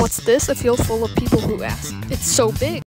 What's this? A field full of people who ask. It's so big.